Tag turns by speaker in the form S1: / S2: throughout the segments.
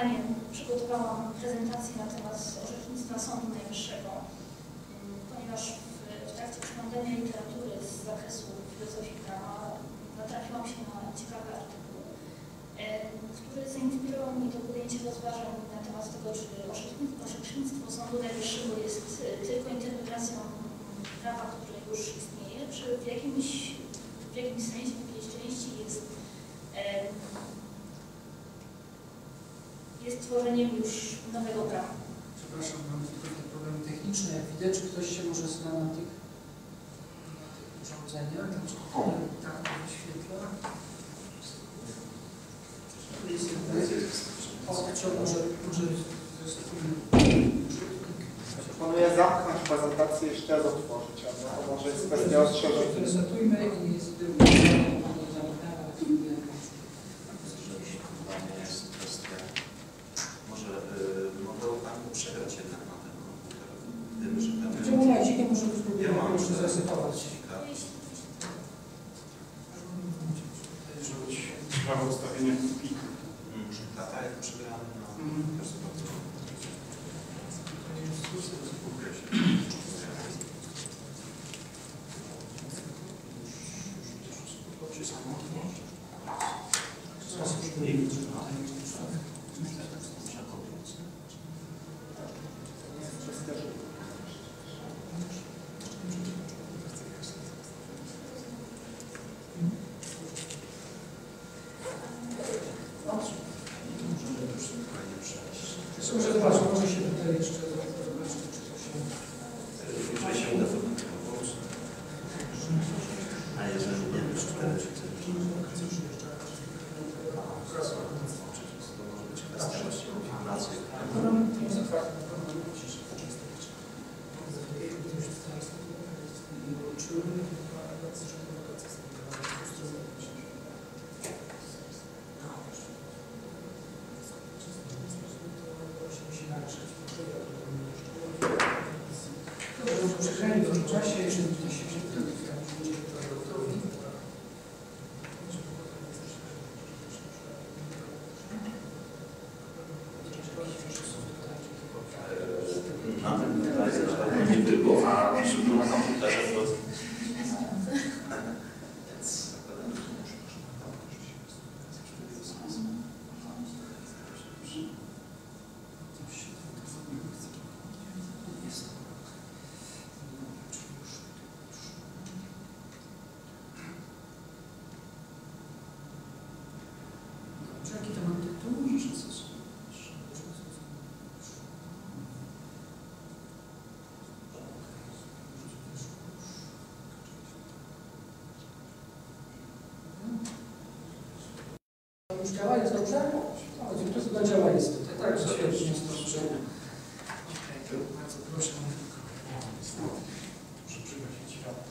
S1: spotkanie przygotowałam prezentację na temat orzecznictwa Sądu Najwyższego, mm, ponieważ w, w trakcie przeglądania literatury z zakresu filozofii prawa natrafiłam się na ciekawy artykuł, e, który zainspirował mnie do podjęcia rozważań na temat tego, czy orzecznictwo, Sądu Najwyższego jest e, tylko interpretacją prawa, które już istnieje, czy w jakimś, w jakimś sensie, w jakiejś części jest e, jest tworzeniem już nowego prawa.
S2: Przepraszam, mamy tylko te problemy techniczne. Jak widać, czy ktoś się może zna na tych, na tych urządzeniach? Znaczy, tak to wyświetla. Może, może
S3: Proponuję zamknąć prezentację i jeszcze raz otworzyć, ale to może jest kwestia ostrzeżenia.
S2: Resetujmy i jest
S4: Chyba nie jest kwestia. Y, mogę Panu przegrać jednak na ten komputer. Wiem, że.
S2: Gdzie momencik, ja może
S4: Ja mam
S2: jeszcze zresetować.
S5: Może być sprawa ustawienia pliku.
S4: Może tata jest przegrany, no.
S2: Mhm.
S4: Proszę bardzo.
S3: Kwestia
S4: Spokojnie przejść.
S2: Jeszcze może zobaczę, może się tutaj jeszcze zobaczyć, czy to się...
S4: Jeżeli się uda, to będę poruszę. A jeżeli nie, to cztery się to może być kwestia właśnie konfiguracji.
S2: Dobrze, przegrali w tym czasie, jeżeli ktoś się gotowi.
S4: Na tym tutaj nie było, a przy na komputerze to... Więc zakładam, że muszę
S2: Dobrze, jaki to mam tytuł? Już działa, jest dobrze? O, to chyba działa jest tutaj. Tak, świetnie jest dobrze. Okej, to bardzo proszę.
S5: Muszę przygasić światło.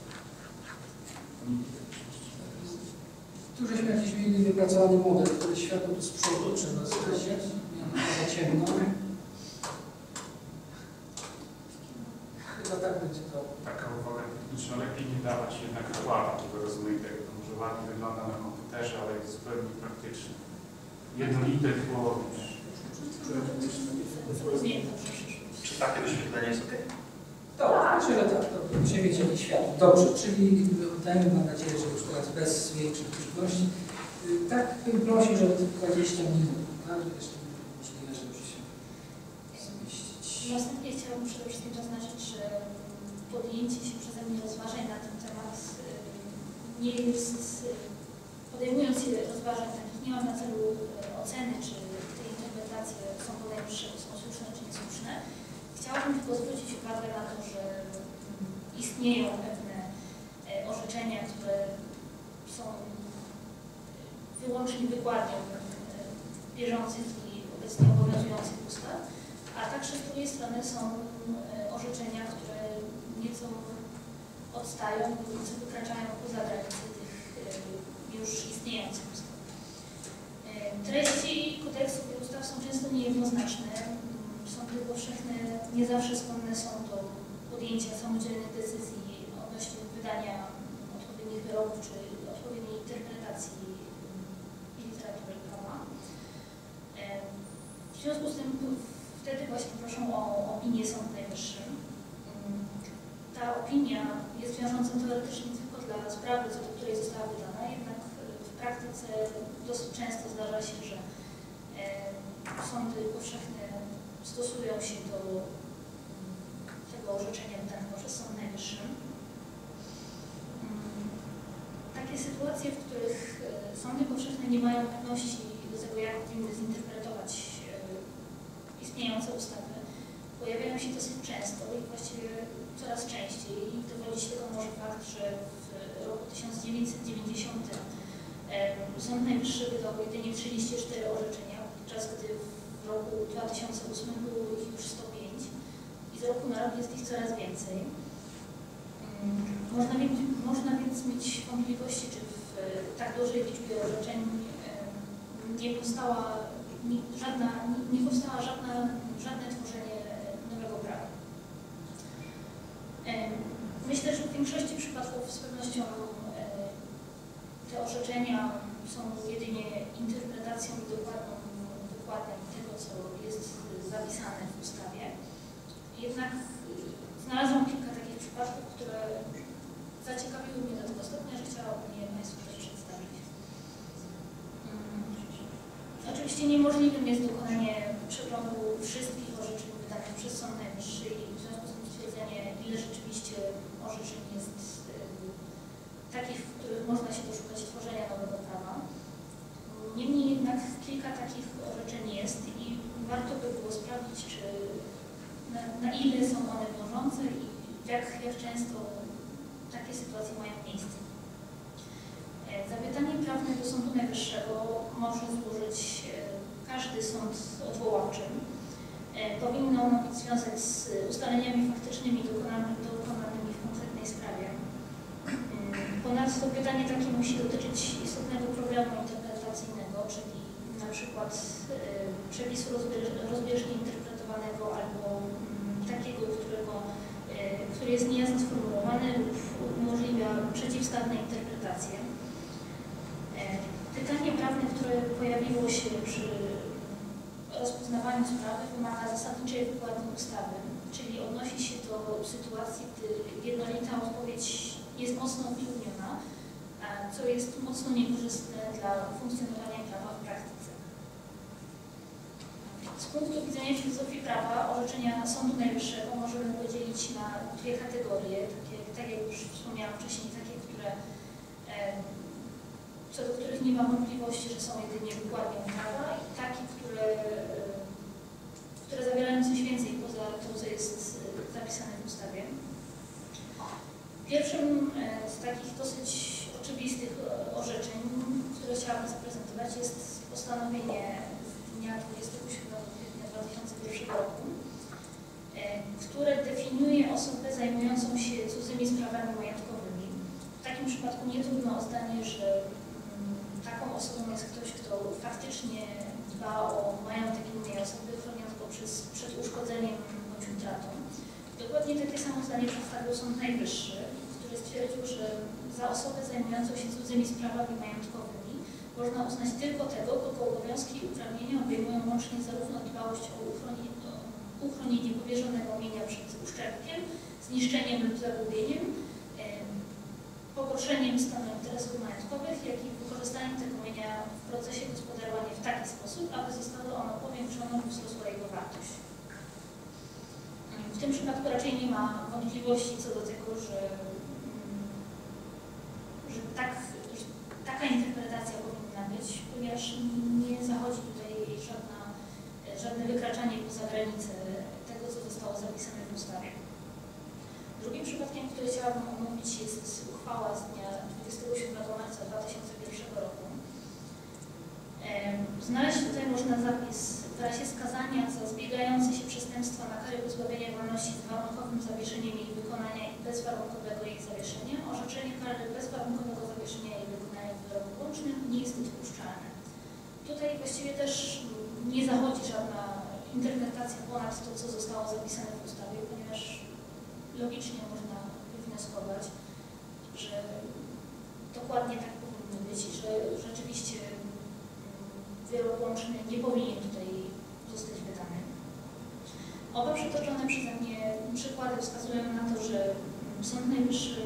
S2: Tu żeśmy jakiś mieli wypracowany model, światło tu z przodu trzeba zgasić. Nie, za ciemno. Chyba tak będzie to.
S5: Taka uwaga techniczna, lepiej nie dawać jednak kłada tego rozmaitego. To może ładnie wygląda na komputerze, ale jest zupełnie praktyczne. Jednolite połowić.
S4: Czy takie wyświetlenie jest ok?
S2: Tak, myślę, że tak. To Będziemy mieć. Dobrze, czyli oddajmy, mam nadzieję, że już teraz bez większych trudności. Tak bym prosił, żeby te 20 minut, tak, żeby jeszcze możliwe, żeby się zmieścić.
S1: Następnie chciałabym przede wszystkim zaznaczyć, że podjęcie się przeze mnie rozważań na ten temat y, nie jest, y, podejmując się rozważań takich, nie mam na celu y, oceny, czy te interpretacje Sądu Najwyższego są słuszne, czy niesłuszne. Chciałabym tylko zwrócić uwagę na to, że istnieją pewne orzeczenia, które są wyłącznie wykładnią bieżących i obecnie obowiązujących ustaw, a także z drugiej strony są e, orzeczenia, które nieco odstają, nieco wykraczają poza granice tych e, już istniejących ustaw. E, Treści kodeksów i ustaw są często niejednoznaczne, m, sądy powszechne nie zawsze skłonne są do podjęcia samodzielnych decyzji odnośnie wydania odpowiednich wyroków czy odpowiedniej interpretacji W związku z tym wtedy właśnie proszą o opinię Sądu Najwyższy. Mm, Ta opinia jest wiążąca teoretycznie tylko dla sprawy, co do której została wydana, jednak w praktyce dosyć często zdarza się, że sądy powszechne stosują się do mm, tego orzeczenia wydanego przez Sąd Najwyższy. Mm, Takie sytuacje, w których e, sądy powszechne nie mają pewności do tego, jak powinny zinterpretować e, istniejące ustawy, pojawiają się dosyć często i właściwie coraz częściej. I dowodzić tego może fakt, że w roku 1990 e, Sąd Najwyższy wydał jedynie 34 orzeczenia, podczas gdy w roku 2008 było ich już 105 i z roku na rok jest ich coraz więcej. Można więc, można więc mieć wątpliwości, czy w e, tak dużej liczbie orzeczeń e, nie powstała żadna, nie- powstała żadna, żadne tworzenie e, nowego prawa. Em, Myślę, że w większości przypadków z pewnością e, te orzeczenia są jedynie interpretacją dokładną wykładem tego, co jest e, zapisane w ustawie. Jednak e, znalazłam kilka takich które zaciekawiły mnie do tego stopnia, że chciałabym je Państwu też przedstawić. Mm. Oczywiście niemożliwym jest dokonanie przeglądu wszystkich orzeczeń wydanych przez Sąd Najwyższy i w związku z tym stwierdzenie, ile rzeczywiście orzeczeń jest takich, w których można się doszukać tworzenia nowego prawa. Niemniej jednak kilka takich orzeczeń jest i warto by było sprawdzić, czy na, na ile są one wiążące i jak, jak często takie sytuacje mają miejsce. E, Zapytanie prawne do Sądu Najwyższego może złożyć e, każdy sąd odwoławczy. E, Powinno ono być związać z ustaleniami faktycznymi dokonanymi, w konkretnej sprawie. Ponadto pytanie takie musi dotyczyć istotnego problemu interpretacyjnego, czyli na przykład przepisu rozbież- rozbieżnie interpretowanego albo mm, takiego, którego, który jest niejasno sformułowany lub umożliwia przeciwstawne interpretacje. E, Pytanie prawne, które pojawiło się przy rozpoznawaniu sprawy, wymaga zasadniczej wykładni ustawy, czyli odnosi się do sytuacji, gdy jednolita odpowiedź jest mocno utrudniona, co jest mocno niekorzystne dla funkcjonowania prawa w praktyce. Z punktu widzenia filozofii prawa orzeczenia Sądu Najwyższego możemy podzielić na dwie kategorie, takie, tak jak już wspomniałam wcześniej, takie, które co do których nie ma wątpliwości, że są jedynie wykładnią prawa i takie, które, które zawierają coś więcej poza tym, co jest e, zapisane w ustawie. Pierwszym e, z takich dosyć oczywistych e, orzeczeń, które chciałabym zaprezentować, jest postanowienie dnia 27 kwietnia 2001 roku, e, które definiuje osobę zajmującą się cudzymi sprawami majątkowymi. W takim przypadku nie trudno o zdanie, że mm, taką osobą jest ktoś, kto faktycznie dba o majątek innej osoby, chroniąc go przez, przed uszkodzeniem bądź utratą. Dokładnie takie samo zdanie przedstawił Sąd Najwyższy, który stwierdził, że za osobę zajmującą się cudzymi sprawami majątkowymi można uznać tylko tego, kogo obowiązki i uprawnienia obejmują łącznie zarówno dbałość o uchronienie, powierzonego mienia przed uszczerbkiem, zniszczeniem lub zagubieniem, em, pogorszeniem stanu interesów majątkowych, jak i wykorzystaniem tego mienia w procesie gospodarowania w taki sposób, aby zostało ono powiększone lub wzrosła jego wartość. W tym przypadku raczej nie ma wątpliwości co do tego, że, mm, że, tak, że taka interpretacja być, ponieważ nie zachodzi tutaj żadna, żadne wykraczanie poza granice tego, co zostało zapisane w ustawie. Drugim przypadkiem, który chciałabym omówić jest uchwała z dnia 27 marca 2001 roku. Znaleźć tutaj można zapis w razie skazania za zbiegające się przestępstwa na karę pozbawienia wolności z warunkowym zawieszeniem jej wykonania i bezwarunkowego jej zawieszenia, orzeczenie kary bezwarunkowego zawieszenia jej wykonania w wyroku łącznym nie jest dopuszczalne. Tutaj właściwie też nie zachodzi żadna interpretacja ponad to, co zostało zapisane w ustawie, ponieważ logicznie można wywnioskować, że dokładnie tak powinno być i że rzeczywiście mm, wyrok łączny nie powinien tutaj zostać wydany. Oba przytoczone przeze mnie przykłady wskazują na to, że Sąd Najwyższy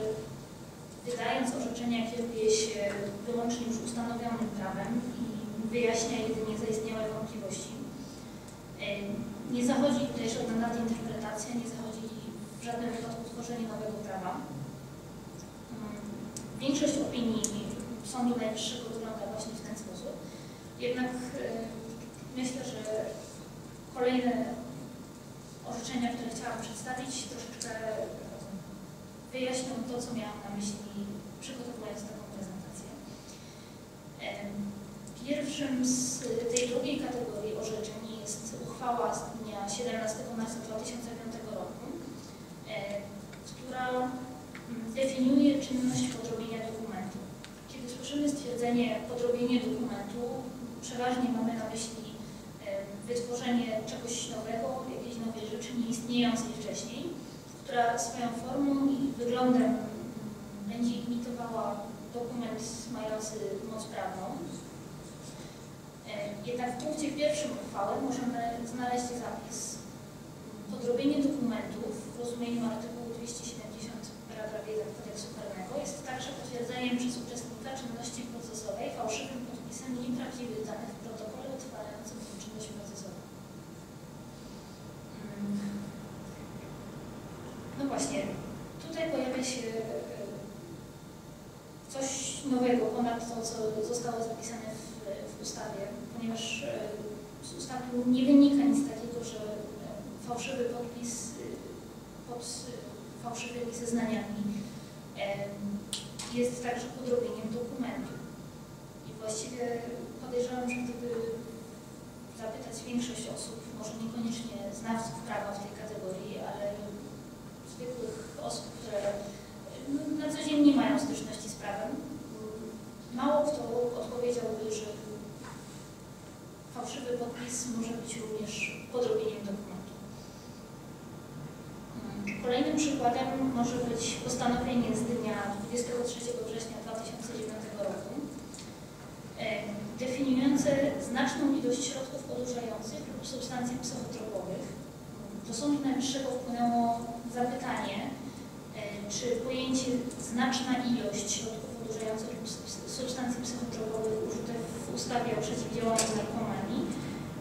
S1: wydając orzeczenia kieruje się wyłącznie już ustanowionym prawem i wyjaśnia jedynie zaistniałe wątpliwości. E, Nie zachodzi tutaj żadna nadinterpretacja, nie zachodzi w żadnym wypadku tworzenie nowego prawa. Mm, Większość opinii Sądu Najwyższego wygląda właśnie w ten sposób. Jednak e, myślę, że kolejne orzeczenia, które chciałam przedstawić, troszeczkę wyjaśnią to, co miałam na myśli, przygotowując taką prezentację. Pierwszym z tej drugiej kategorii orzeczeń jest uchwała z dnia 17 marca 2005 roku, e, która mm, definiuje czynność podrobienia dokumentu. Kiedy słyszymy stwierdzenie podrobienie dokumentu, przeważnie mamy na myśli wytworzenie czegoś nowego, jakiejś nowej rzeczy nieistniejącej wcześniej, która swoją formą i wyglądem będzie imitowała dokument mający moc prawną. E, Jednak w punkcie pierwszym uchwały możemy znaleźć zapis podrobienie dokumentów w rozumieniu artykułu 270 paragraf 1 kodeksu karnego jest także potwierdzeniem przez uczestnika czynności procesowej fałszywym podpisem nieprawdziwych danych w protokole utrwalającym tę czynność procesową. Mm. No właśnie, tutaj pojawia się e, coś nowego ponad to, co zostało zapisane w, w ustawie, ponieważ e, z ustawy nie wynika nic takiego, że e, fałszywy podpis e, pod e, fałszywymi zeznaniami e, jest także podrobieniem dokumentu. I właściwie podejrzewam, że gdyby zapytać większość osób, może niekoniecznie znawców prawa w tej kategorii, ale zwykłych osób, które no, na co dzień nie mają styczności z prawem, mało kto odpowiedziałby, że fałszywy podpis może być również podrobieniem dokumentu. Kolejnym przykładem może być postanowienie z dnia 23 września 2009 roku e, definiujące znaczną ilość środków odurzających lub substancji psychotropowych. Do Sądu Najwyższego wpłynęło zapytanie, e, czy pojęcie znaczna ilość środków odurzających substancji psychotropowych użyte w ustawie o przeciwdziałaniu narkomanii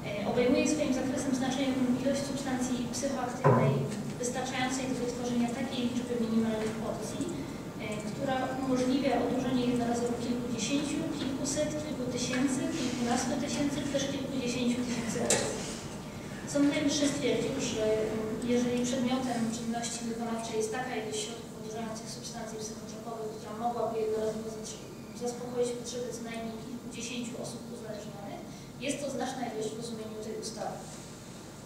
S1: e, obejmuje swoim zakresem znaczeniem ilość substancji psychoaktywnej wystarczającej do wytworzenia takiej liczby minimalnych porcji, e, która umożliwia odurzenie jednorazowo kilkudziesięciu, kilkuset, kilku tysięcy, kilkunastu tysięcy, czy też kilkudziesięciu tysięcy osób. Sąd Najwyższy stwierdził, że mm, jeżeli przedmiotem czynności wykonawczej jest taka ilość środków odurzających substancji psychotropowych, która mogłaby jednorazowo zaspokoić potrzeby co najmniej kilkudziesięciu osób uzależnionych, jest to znaczna ilość w rozumieniu tej ustawy.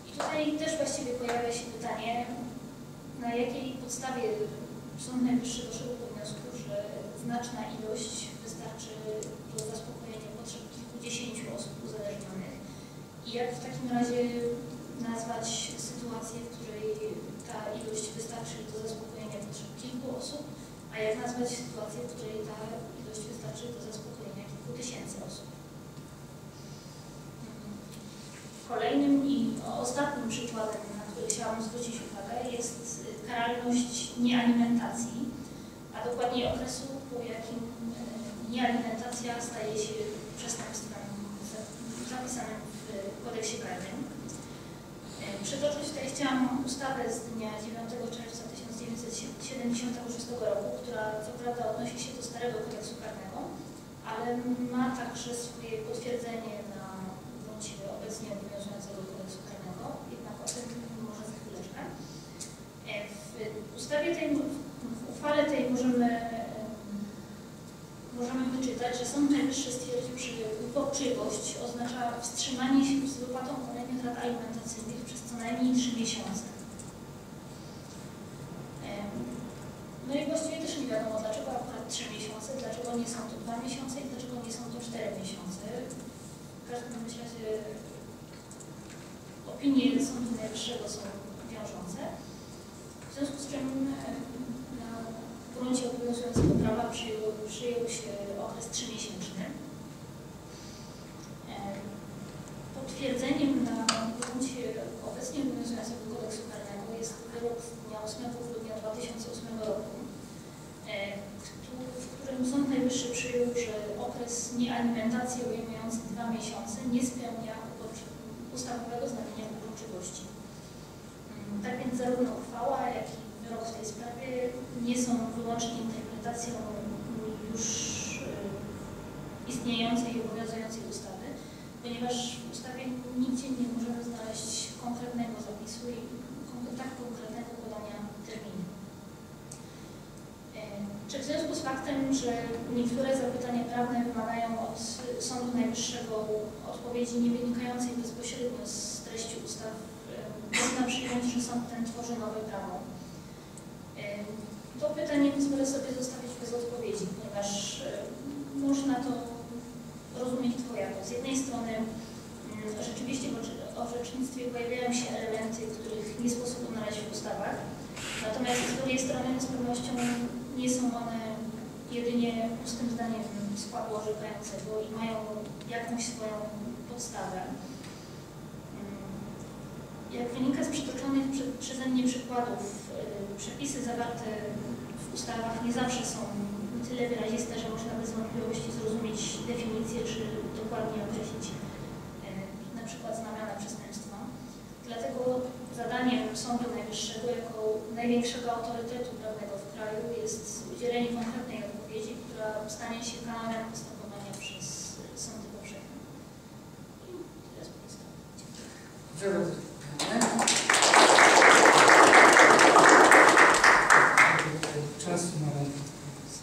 S1: I tutaj też właściwie pojawia się pytanie, na jakiej podstawie Sąd Najwyższy doszedł do wniosku, że znaczna ilość wystarczy do zaspokojenia potrzeb kilkudziesięciu osób uzależnionych i jak w takim razie nazwać sytuację, w której ta ilość wystarczy do zaspokojenia potrzeb kilku osób, a jak nazwać sytuację, w której ta ilość wystarczy do zaspokojenia kilku tysięcy osób. Kolejnym i ostatnim przykładem, na który chciałam zwrócić uwagę, jest karalność niealimentacji, a dokładniej okresu, po jakim y, niealimentacja staje się przestępstwem za- zapisanym w kodeksie karnym. Przytoczyć tutaj chciałam ustawę z dnia 9 czerwca 1976 roku, która co prawda odnosi się do starego kodeksu karnego, ale ma także swoje potwierdzenie na gruncie obecnie obowiązującego kodeksu karnego, jednak o tym może za chwileczkę. W ustawie tej, w uchwale tej możemy, em, możemy wyczytać, że Sąd Najwyższy stwierdził, że uporczywość oznacza wstrzymanie się z wypłatą kolejnych rat alimentacyjnych najmniej 3 miesiące. No i właściwie też nie wiadomo, dlaczego akurat 3 miesiące, dlaczego nie są to 2 miesiące i dlaczego nie są to 4 miesiące. W każdym razie opinie Sądu Najwyższego są wiążące. W związku z czym na gruncie obowiązującego prawa przyjął, przyjął się okres 3-miesięczny. Em, Potwierdzeniem na 9 e, obecnie obowiązującego kodeksu karnego jest wyrok z dnia 8 grudnia 2008 roku, e, w którym Sąd Najwyższy przyjął, że okres niealimentacji obejmujący dwa miesiące nie spełnia ustawowego znamienia uporczywości. Mm, tak więc zarówno uchwała, jak i wyrok w tej sprawie nie są wyłącznie interpretacją już e, istniejącej i obowiązującej ustawy ponieważ w ustawie nigdzie nie możemy znaleźć konkretnego zapisu i tak konkretnego podania terminu. E, Czy w związku z faktem, że niektóre zapytania prawne wymagają od Sądu Najwyższego odpowiedzi nie wynikającej bezpośrednio z treści ustaw, e, można przyjąć, że sąd ten tworzy nowe prawo? E, To pytanie pozwolę sobie zostawić bez odpowiedzi, ponieważ można to rozumieć dwojako. Z jednej strony mm, rzeczywiście w orze- orzecznictwie pojawiają się elementy, których nie sposób odnaleźć w ustawach, natomiast z drugiej strony z pewnością nie są one jedynie pustym zdaniem składu orzekającego i mają jakąś swoją podstawę. Mm, Jak wynika z przytoczonych prze- przeze mnie przykładów, y, przepisy zawarte w ustawach nie zawsze są tyle wyraziste, że można bez wątpliwości zrozumieć definicję, czy dokładnie określić y, na przykład znamiona przestępstwa. Dlatego zadaniem Sądu Najwyższego jako największego autorytetu prawnego w kraju jest udzielenie konkretnej odpowiedzi, która stanie się kanonem postępowania przez y, sądy powszechne. I teraz pozostaje.
S2: Dziękuję bardzo. Czasu mamy,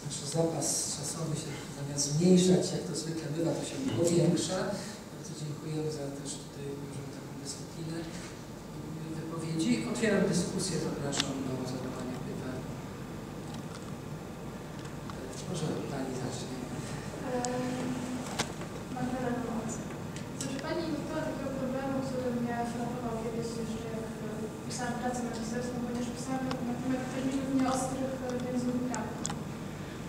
S2: nasz zapas czasowy się zamiast zmniejszać, jak to zwykle bywa, to się powiększa. Bardzo dziękujemy za też tutaj możemy taką dyscyplinę wypowiedzi. Otwieram dyskusję, zapraszam do zadawania pytań. Może Pani zacznie.
S6: Magdalena Moc. Znaczy Pani nie dotknęła takiego problemu, który mnie frapował kiedyś jeszcze jak e, pisałam pracę magisterską, ponieważ pisałam na temat terminów nieostrych e, w języku prawnym.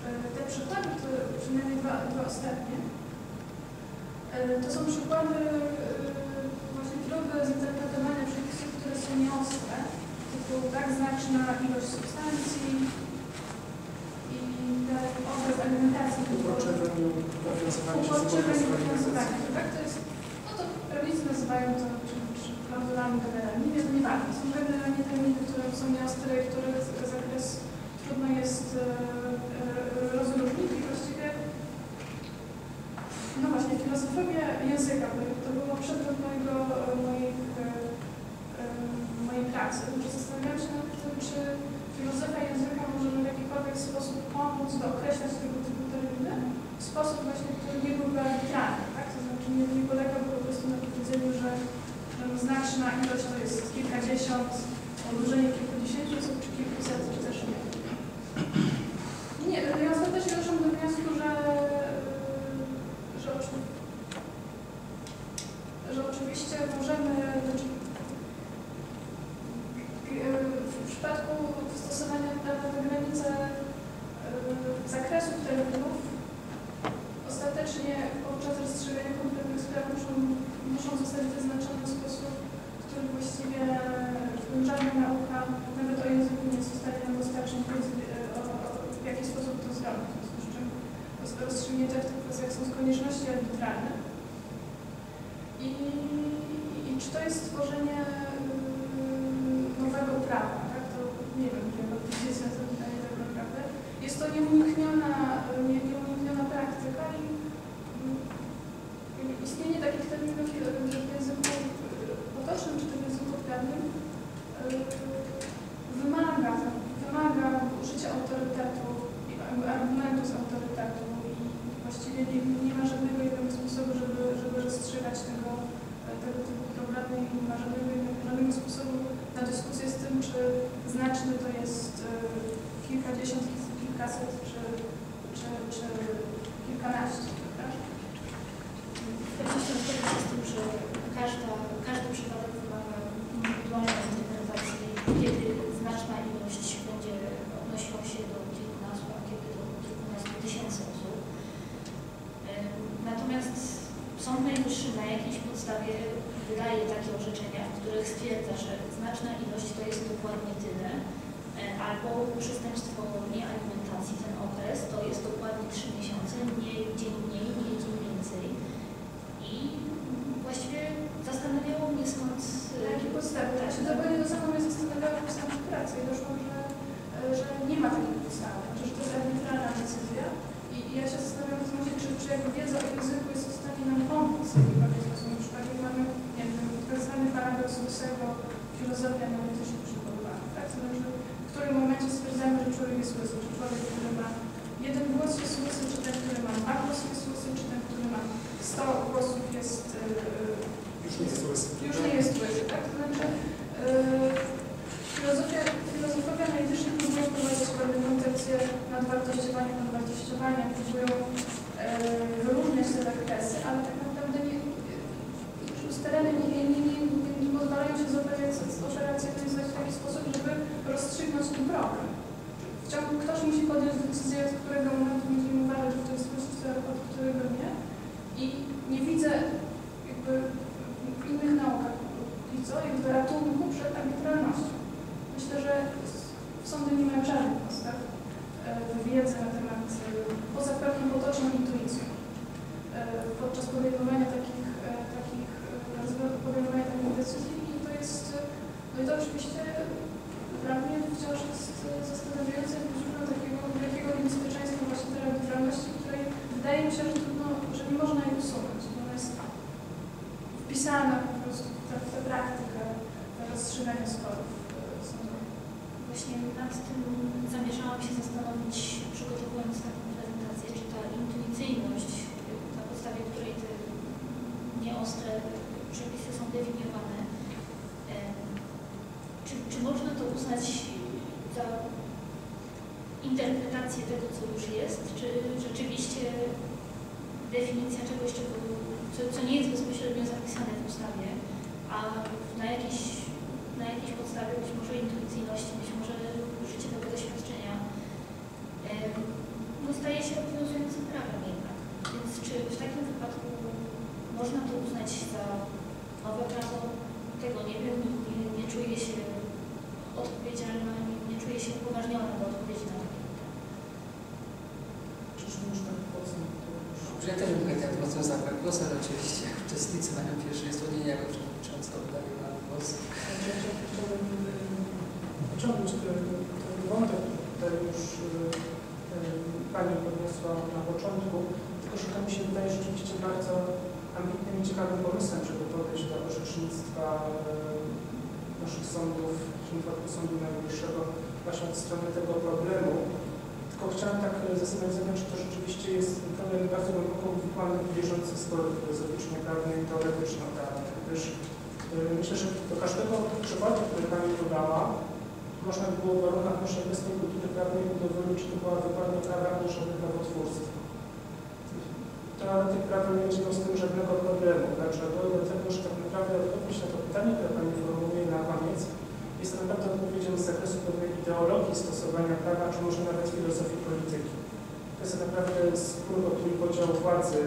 S6: E, Te przykłady, które, przynajmniej dwa, dwa ostatnie, e, to są przykłady e, właśnie próby zinterpretowania przepisów, które są nieostre, typu tak znaczna ilość substancji i ten okres alimentacji.
S3: Uporczywe zgodnie z
S6: nieobowiązywanie, tak? To jest, no to prawnicy nazywają to czy, czy klauzulami generalnymi, jest nieważne. Są generalnie terminy, które są nieostre, i których zakres trudno jest e, e, rozróżnić i właściwie no właśnie, filozofia języka, to było przedmiot mojego, mojej, e, e, mojej pracy, że zastanawiałam się nad tym, czy filozofia języka może w jakikolwiek sposób pomóc dookreślać tego sposób właśnie, który nie byłby arbitralny, tak? To znaczy nie, nie polegałby po prostu na powiedzeniu, że znaczna ilość to jest kilkadziesiąt, odłożenie kilkudziesięciu osób, czy kilkuset, czy też jeden głos jest łysy, czy ten, który ma dwa głosy jest łysy, czy ten, który ma 100 głosów jest yy,
S3: Już nie jest łysy.
S6: już nie jest łysy, tak? To znaczy, yy, filozofia, filozofowie analityczni próbują wprowadzić pewne koncepcje nadwartościowania, nadwartościowania, próbują yy, wyróżniać te zakresy, ale tak naprawdę nie, yy, ustalenia nie, nie, nie, nie, nie pozwalają się zoperacjonalizować w taki sposób, żeby rozstrzygnąć ten problem. Wciąż ktoś musi podjąć decyzję, od którego momentu będziemy uważać, że to jest łysy, od którego nie. I nie widzę jakby w innych naukach i co, jakby ratunku przed arbitralnością. Myślę, że sądy nie mają żadnych podstaw e, wiedzy na temat, e, poza pewną potoczną intuicją, e, podczas podejmowania takich, e, takich e, podejmowania takich decyzji i to jest, e, no i to oczywiście dla mnie wciąż jest e, zastanawiające źródło takiego wielkiego niebezpieczeństwa właśnie tej arbitralności, której wydaje mi się, że trudno, że nie można jej usunąć. Ona jest wpisana po prostu w tę, w tę praktykę rozstrzygania sporów e, sądowych.
S1: Właśnie nad tym zamierzałam się zastanowić, przygotowując taką prezentację, czy ta intuicyjność, na podstawie której te nieostre przepisy są definiowane, em, czy, czy można to uznać za interpretację tego, co już jest, czy rzeczywiście definicja czegoś, czego, co, co nie jest bezpośrednio zapisane w ustawie, a na jakiejś, na jakiejś podstawie być może intuicyjności, być może życiowego doświadczenia, no staje się obowiązującym prawem jednak. Więc czy w takim wypadku można to uznać za nowe prawo? Tego nie wiem, nie, nie czuję się odpowiedzialna, nie, nie czuję się upoważniona do odpowiedzi na to pytanie.
S3: Czyż można podsumować?
S2: Ja bym chętnie mocno zabrał głos, ale oczywiście uczestnicy mają pierwsze istotnienie jako przewodniczący oddaję Panu głos.
S7: Chciałbym pociągnąć ten, wątek, który już Pani podniosła na początku, tylko że to mi się wydaje rzeczywiście bardzo ambitnym i ciekawym pomysłem, żeby podejść do orzecznictwa naszych sądów, w tym wypadku Sądu Najwyższego, właśnie od strony tego problemu. Tylko chciałem tak zastanowić, czy to rzeczywiście jest problem bardzo głęboko uwikłany w bieżący spor filozoficznie-prawny i teoretyczno-prawny, gdyż y, myślę, że do każdego przykładu, który Pani podała, można by było w warunkach naszej obecnej kultury prawnej udowodnić, czy to była wykładnia prawa, a nie żadne prawotwórstwo. Teoretyk prawa nie będzie miał z tym żadnego problemu. Dlaczego? Dlatego, że tak naprawdę odpowiedź na to pytanie, które Pani formułuje na koniec, jest naprawdę odpowiedzią z zakresu pewnej ideologii stosowania prawa, czy może nawet filozofii polityki. To jest tak naprawdę spór o trójpodział władzy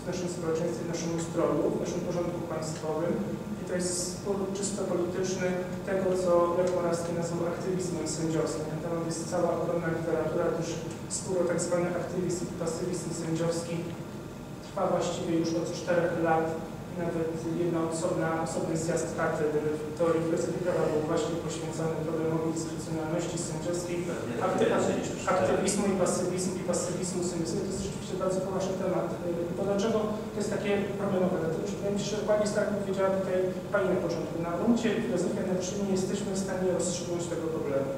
S7: w naszym społeczeństwie, w naszym ustroju, w naszym porządku państwowym. I to jest spór czysto polityczny tego, co Lech Morawski nazwał aktywizmem sędziowskim. Na temat jest cała ogromna literatura, też spór o tak zwany aktywizm i pasywizm sędziowski trwa właściwie już od czterech lat. Nawet jedna osobna, osobny zjazd w teorii filozofii prawa był właśnie poświęcony problemowi dyskrecjonalności sędziowskiej, akty, aktywizmu i pasywizmu, i pasywizmu sędziowskiego. To jest rzeczywiście bardzo poważny temat. Bo dlaczego to jest takie problemowe? Dlatego, że wydaje mi się, że dokładnie tak powiedziała tutaj Pani na początku. Na gruncie filozofii nie jesteśmy w stanie rozstrzygnąć tego problemu.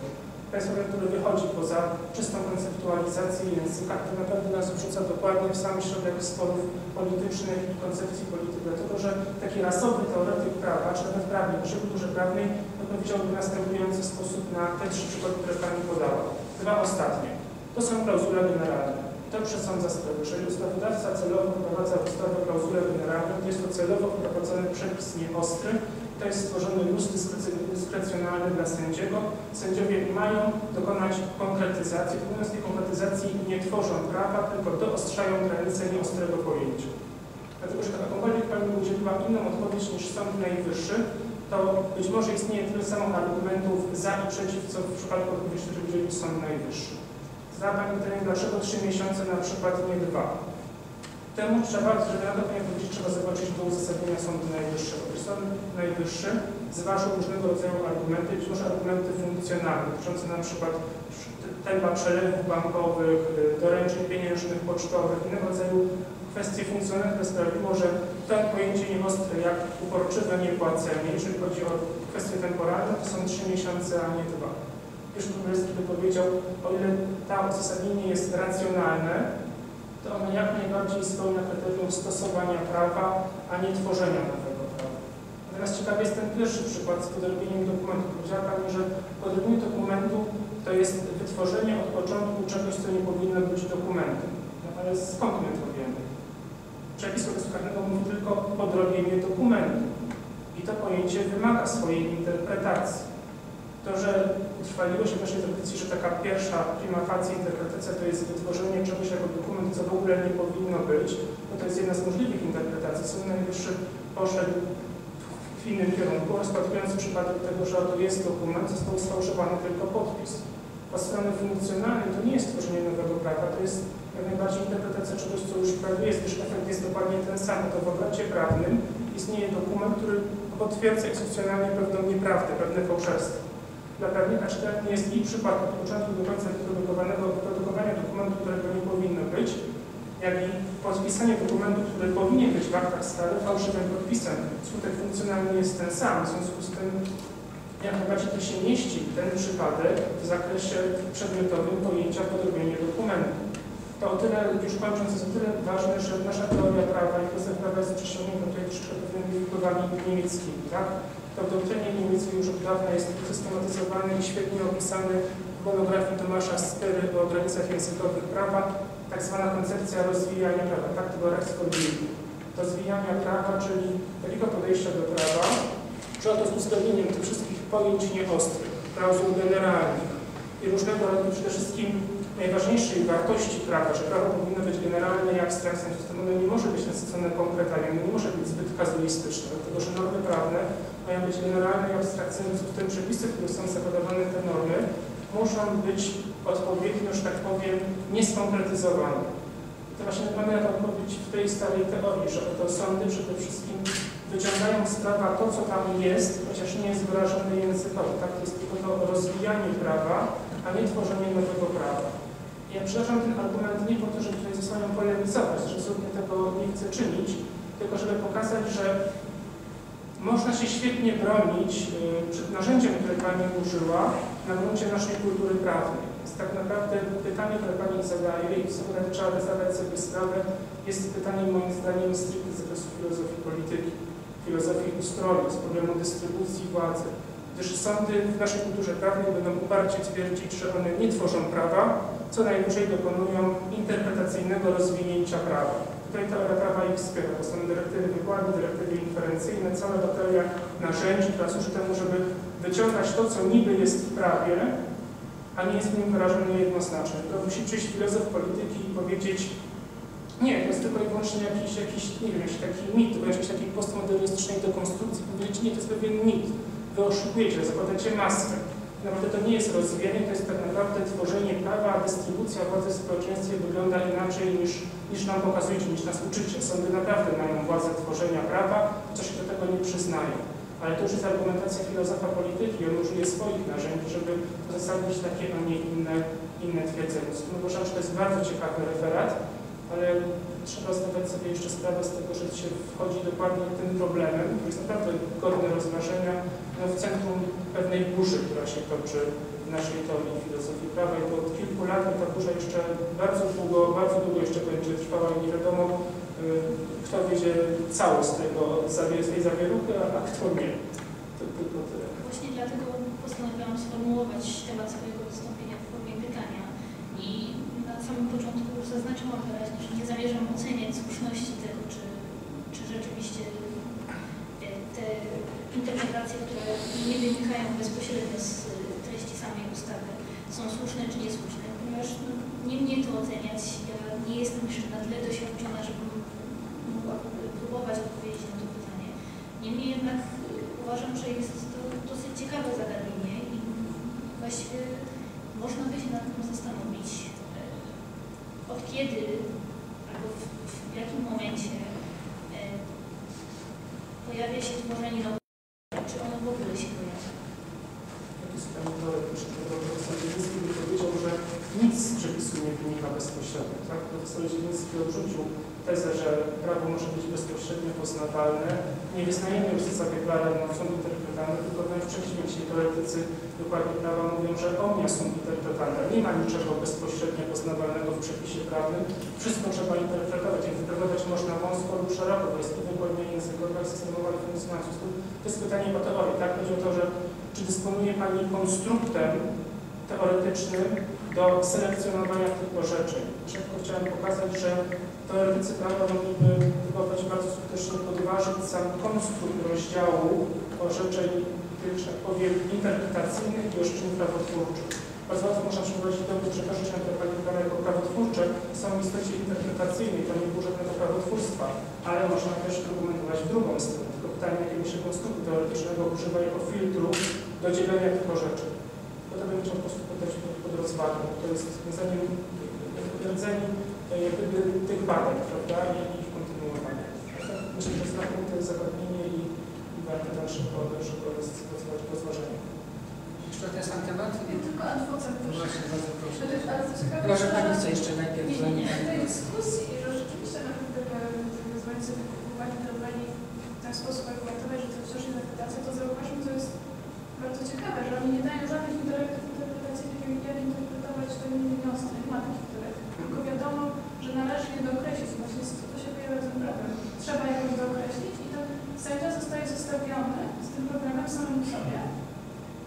S7: Problem, który wychodzi poza czystą konceptualizację języka, który naprawdę nas wrzuca dokładnie w sam środek sporów politycznych i koncepcji polityki, dlatego że taki rasowy teoretyk prawa, czy nawet prawnik, przy kulturze prawnej, no powiedziałby w następujący sposób na te trzy przykłady, które Pani podała. Dwa ostatnie. To są klauzule generalne. To przesądza sprawę. Jeżeli ustawodawca celowo wprowadza ustawę klauzulę generalną, to jest to celowo wprowadzony przepis nieostry, to jest stworzony luz dyskrecjonalny dla sędziego. Sędziowie mają dokonać konkretyzacji, natomiast tej konkretyzacji nie tworzą prawa, tylko doostrzają granice nieostrego pojęcia. Dlatego, że jakąkolwiek Pani udzieli inną odpowiedź niż Sąd Najwyższy, to być może istnieje tyle samo argumentów za i przeciw, co w przypadku odpowiedzi, który udzielił Sąd Najwyższy. Zada Pani pytanie, dlaczego trzy miesiące, na przykład nie dwa? Temu trzeba, żeby na to Pani trzeba zobaczyć do uzasadnienia Sądu Najwyższego. Sąd Najwyższy zważył różnego rodzaju argumenty, być argumenty funkcjonalne, dotyczące na przykład tempa przelewów bankowych, y, doręczeń pieniężnych, pocztowych, innego rodzaju kwestie funkcjonalne, które sprawiło, że to pojęcie nieostre jak uporczywe niepłacenie, jeżeli chodzi o kwestie temporalne, to są trzy miesiące, a nie dwa. Już Królewski by powiedział, o ile ta uzasadnienie jest racjonalne, to ono jak najbardziej spełnia kryterium stosowania prawa, a nie tworzenia nowego. Natomiast ciekawy jest ten pierwszy przykład z podrobieniem dokumentu. Powiedziała Pani, że podrobienie dokumentu to jest wytworzenie od początku czegoś, co nie powinno być dokumentem. No ale skąd my to wiemy? Przepis kodeksu karnego mówi tylko podrobienie dokumentu. I to pojęcie wymaga swojej interpretacji. To, że utrwaliło się w naszej tradycji, że taka pierwsza prima facie interpretacja to jest wytworzenie czegoś jako dokument, co w ogóle nie powinno być, no to jest jedna z możliwych interpretacji. Sąd Najwyższy poszedł w innym kierunku, rozpatrując przypadek tego, że oto jest dokument, został sfałszowany tylko podpis. Po strony funkcjonalnej to nie jest tworzenie nowego prawa, to jest jak najbardziej interpretacja czegoś, co już prawie jest, gdyż efekt jest dokładnie ten sam. To w obrocie prawnym istnieje dokument, który potwierdza instytucjonalnie pewną nieprawdę, pewne fałszerstwo. Dla prawnika czytelny jest i przypadek od początku do końca wyprodukowanego, wyprodukowania dokumentu, którego nie powinno być, jak i podpisanie dokumentu, który powinien być w aktach stale fałszywym podpisem. Skutek funkcjonalny jest ten sam, w związku z tym jak najbardziej to się mieści ten przypadek w zakresie przedmiotowym pojęcia podrobienia dokumentu. To o tyle, już kończąc, jest o tyle ważne, że nasza teoria prawa i kwestia prawa jest prześciągnięta tutaj troszeczkę pewnymi wpływami niemieckimi, tak? To w doktrynie niemieckiej już od dawna jest systematyzowany i świetnie opisany w monografii Tomasza Spery o granicach językowych prawa, tak zwana koncepcja rozwijania prawa, tak to Rechtsformierung. Rozwijania prawa, czyli takiego podejścia do prawa, że oto z uwzględnieniem tych wszystkich pojęć nieostrych, klauzul generalnych i różnego rodzaju przede wszystkim najważniejszej wartości prawa, że prawo powinno być generalne i abstrakcyjne, zatem ono nie może być nasycone konkretami, ono nie może być zbyt kazuistyczne, dlatego że normy prawne mają być generalne i abstrakcyjne, w tym przepisy, które są zakodowane te normy, muszą być odpowiednio, że tak powiem, nieskonkretyzowane. To właśnie mamy jako odpowiedź w tej starej teorii, że to sądy przede wszystkim wyciągają z prawa to, co tam jest, chociaż nie jest wyrażone językowo. Tak, to jest tylko to rozwijanie prawa, a nie tworzenie nowego prawa. Ja przepraszam ten argument nie po to, żeby tutaj ze sobą polemizować, że absolutnie tego nie chcę czynić, tylko żeby pokazać, że można się świetnie bronić y, przed narzędziem, które Pani użyła na gruncie naszej kultury prawnej. Więc tak naprawdę pytanie, które Pani zadaje i sobie trzeba zdawać sobie sprawę, jest pytaniem moim zdaniem stricte z zakresu filozofii polityki, filozofii ustroju, z problemu dystrybucji władzy. Gdyż sądy w naszej kulturze prawnej będą uparcie twierdzić, że one nie tworzą prawa, co najwyżej dokonują interpretacyjnego rozwinięcia prawa. Tutaj teoria prawa ich wspiera. To są dyrektywy wykładu, dyrektywy inferencyjne, cała bateria narzędzi, która służy temu, żeby wyciągać to, co niby jest w prawie, a nie jest w nim wyrażone jednoznacznie. To musi przyjść filozof polityki i powiedzieć, nie, to jest tylko i wyłącznie jakiś, jakiś nie wiem, jakiś taki mit, to jakiejś takiej postmodernistycznej dekonstrukcji, powiedzieć, nie, to jest pewien mit. Wy oszukujecie, zakładacie maskę. Naprawdę to nie jest rozwijanie, to jest tak naprawdę tworzenie prawa, a dystrybucja władzy w społeczeństwie wygląda inaczej niż, niż nam pokazujecie, niż nas uczycie. Sądy naprawdę mają władzę tworzenia prawa, co się do tego nie przyznają. Ale to już jest argumentacja filozofa polityki, on użyje swoich narzędzi, żeby uzasadnić takie, a nie inne, inne tym uważam, że to jest bardzo ciekawy referat, ale trzeba zdawać sobie jeszcze sprawę z tego, że się wchodzi dokładnie tym problemem, który jest naprawdę godny rozważenia, no, w centrum pewnej burzy, która się toczy w naszej teorii filozofii prawa i od kilku lat i ta burza jeszcze bardzo długo, bardzo długo jeszcze będzie trwała i nie wiadomo, y, kto wiedzie całość tego, tej zawieruchy, a kto nie. To tylko tyle.
S1: Właśnie dlatego postanowiłam sformułować temat swojego wystąpienia w formie pytania i samym początku zaznaczyłam wyraźnie, że nie zamierzam oceniać słuszności tego, czy, czy rzeczywiście e, te interpretacje, które nie wynikają bezpośrednio z e, treści samej ustawy, są słuszne czy niesłuszne, ponieważ no, nie mnie to oceniać. Ja nie jestem jeszcze na tyle doświadczona, żebym mogła próbować odpowiedzieć na to pytanie. jednak y, uważam, że jest 10 może nie robić, czy ono w ogóle się pojawia?
S7: Zieliński powiedział, że nic z przepisu nie wynika bezpośrednio. Tak? Profesor Zieliński odrzucił tezę, że prawo może być bezpośrednio poznatalne. Nie wyznajemy już zasady prawa na sąd interpretalny, tylko wręcz przeciwnie, ci teoretycy dokładnie prawa mówią, że omnia sąd interpretalna. Nie ma niczego bezpośrednio poznawalnego w przepisie prawnym, wszystko trzeba interpretować. Interpretować można wąsko lub szeroko, bo jest to wykładnia językowa i systemowa funkcjonacja. To jest pytanie o teorię. Tak? Chodzi o to, że czy dysponuje Pani konstruktem teoretycznym do selekcjonowania tych orzeczeń? Szybko chciałem pokazać, że teoretycy prawa mogliby próbować bardzo skutecznie podważyć sam konstrukt rozdziału orzeczeń, tych, że tak powiem, interpretacyjnych i orzeczeń prawotwórczych. Bardzo łatwo można że orzeczenia, które Pani wybrała jako prawotwórcze są w istocie interpretacyjnej, to nie było żadnego prawotwórstwa, ale można też argumentować w drugą stronę. Tylko pytanie, jakiego się konstruktu teoretycznego używa jako filtru do dzielenia tych orzeczeń. Bo to chciał po prostu podać pod, rozwagę. To jest zdaniem rdzeń e, jak gdyby tych badań, prawda, i ich kontynuowania. Tak, Myślę, że znakomite jest zagadnienie i, i warte dalszego, dalszego rozważenia.
S2: Ten temat? Nie.
S6: Tylko adwokat.
S2: Właśnie, bardzo proszę. Że- Pani chce jeszcze najpierw
S6: Nie, nie, w tej dyskusji, że rzeczywiście naprawdę gdyby zwolennicy wykupowania wyrobieni w ten sposób argumentować, że to wciąż interpretacja, to zauważmy, to jest bardzo ciekawe, że oni nie dają żadnych interpretacyjnych, jak interpretować te wnioski. Nie ma takich dyrektyw. Tylko wiadomo, że należy je dookreślić. Właśnie to się pojawia ten problem. Trzeba jakoś dookreślić i ten sędzia zostaje zostawiony z tym problemem samym sobie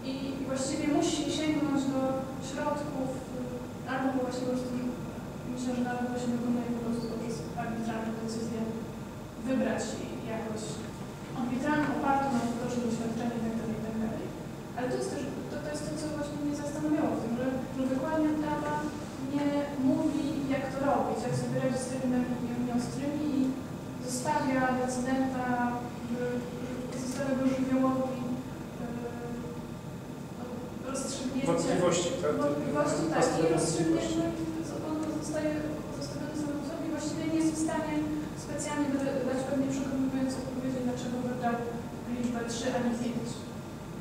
S6: i właściwie musi sięgnąć do środków y, albo właśnie po prostu myślę, że nawet właśnie wykonuje po prostu poprzez arbitralną decyzję wybrać jakoś arbitralną opartą na dużym doświadczeniu itd. itd. Ale to jest też to, to, jest to, co właśnie mnie zastanawiało w tym, że, że wykładnia prawa nie mówi, jak to robić, jak sobie radzić z tymi tymi ostrymi i zostawia decydenta, y, zostawia go żywiołowi y, rozstrzygnięcia.
S7: Wątpliwości, tak?
S6: Wątpliwości, tak. I
S7: wątpliwości.
S6: rozstrzygnięcie, on zostaje pozostawiony samemu sobie właściwie nie jest w stanie specjalnie dać pewnie przekonujące odpowiedzi, dlaczego wybrał liczbę 3, a nie 5.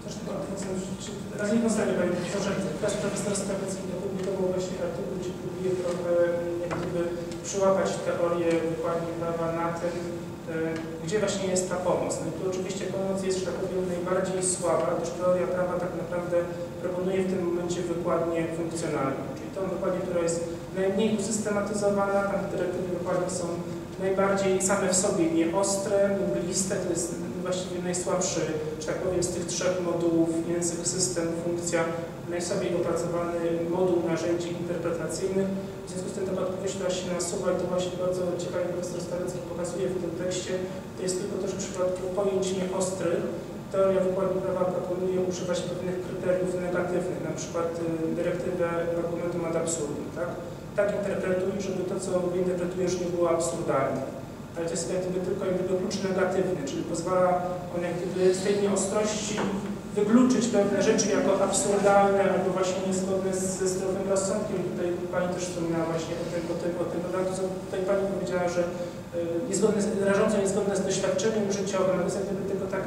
S7: Też tylko odpowiedź, czy raz jedno zdanie Pani powiedział, że teraz profesor Stawecki opublikował właśnie artykuł, gdzie próbuje trochę jak gdyby przyłapać teorię wykładni prawa na tym, e, gdzie właśnie jest ta pomoc. No i tu oczywiście pomoc jest, że tak powiem, najbardziej słaba, gdyż teoria prawa tak naprawdę proponuje w tym momencie wykładnię funkcjonalną, czyli tą wykładnię, która jest najmniej usystematyzowana, tam dyrektywy wykładni są najbardziej same w sobie nieostre, mgliste, to jest właściwie najsłabszy, że tak powiem, z tych trzech modułów, język, system, funkcja, najsłabiej opracowany moduł narzędzi interpretacyjnych. W związku z tym odpowiedź, która się nasuwa i to właśnie bardzo ciekawie profesor Starecki pokazuje w tym tekście, to jest tylko to, że w przypadku pojęć nieostrych teoria wykładni prawa proponuje używać pewnych kryteriów negatywnych, na przykład y, dyrektywę argumentum ad absurdum, tak? Tak interpretuj, żeby to, co interpretujesz, nie było absurdalne ale to jest jak gdyby tylko jak gdyby klucz negatywny, czyli pozwala on jak gdyby z tej nieostrości wykluczyć pewne rzeczy jako absurdalne albo właśnie niezgodne ze zdrowym rozsądkiem. Tutaj Pani też wspominała właśnie o tym, o tym, o tym dodatku. Tutaj Pani powiedziała, że y, niezgodne, rażąco niezgodne z doświadczeniem życiowym, ale jest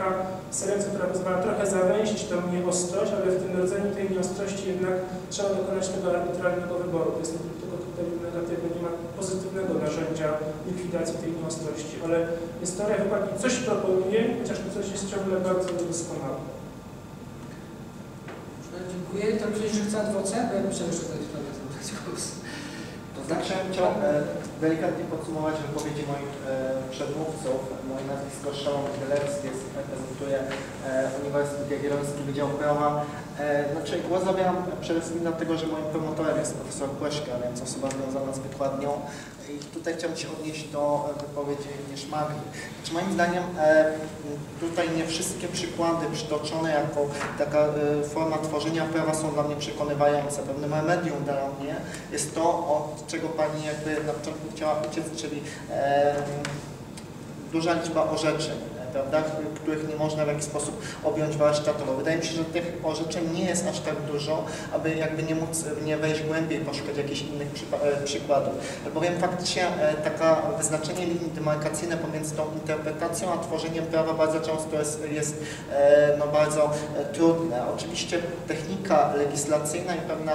S7: taka selekcja, która pozwala trochę zawęzić tą nieostrość, ale w tym rodzeniu tej nieostrości jednak trzeba dokonać tego arbitralnego wyboru. To jest tylko kryterium negatywne, nie ma pozytywnego narzędzia likwidacji tej nieostrości, ale jest teoria wykładni coś proponuje, chociaż to coś jest ciągle bardzo niedoskonałe.
S2: Dobrze, Dziękuję. To ktoś, że chce adwocem, bo ja myślę, jest prawie zabrać głos.
S3: To znaczy, ja bym chciał e, delikatnie podsumować wypowiedzi moich e, przedmówców. Moje nazwisko Bielecki, jest, reprezentuję e, Uniwersytet Jagielloński Wydział Prawa. E, znaczy, głos zabieram przede wszystkim dlatego, że moim promotorem jest profesor Płeszka, więc osoba związana z wykładnią. I tutaj chciałbym się odnieść do wypowiedzi Nieszmagi. Znaczy, moim zdaniem e, tutaj nie wszystkie przykłady przytoczone jako taka e, forma tworzenia prawa są dla mnie przekonywające. Pewnym remedium dla mnie jest to, od czego Pani jakby na początku chciała uciec, czyli duża liczba orzeczeń. prawda, których nie można w jakiś sposób objąć warsztatowo. Wydaje mi się, że tych orzeczeń nie jest aż tak dużo, aby jakby nie móc nie wejść głębiej, poszukać jakichś innych e, przykładów. Bowiem faktycznie e, taka wyznaczenie linii demarkacyjne pomiędzy tą interpretacją a tworzeniem prawa bardzo często jest, jest e, no, bardzo trudne. Oczywiście technika legislacyjna i pewna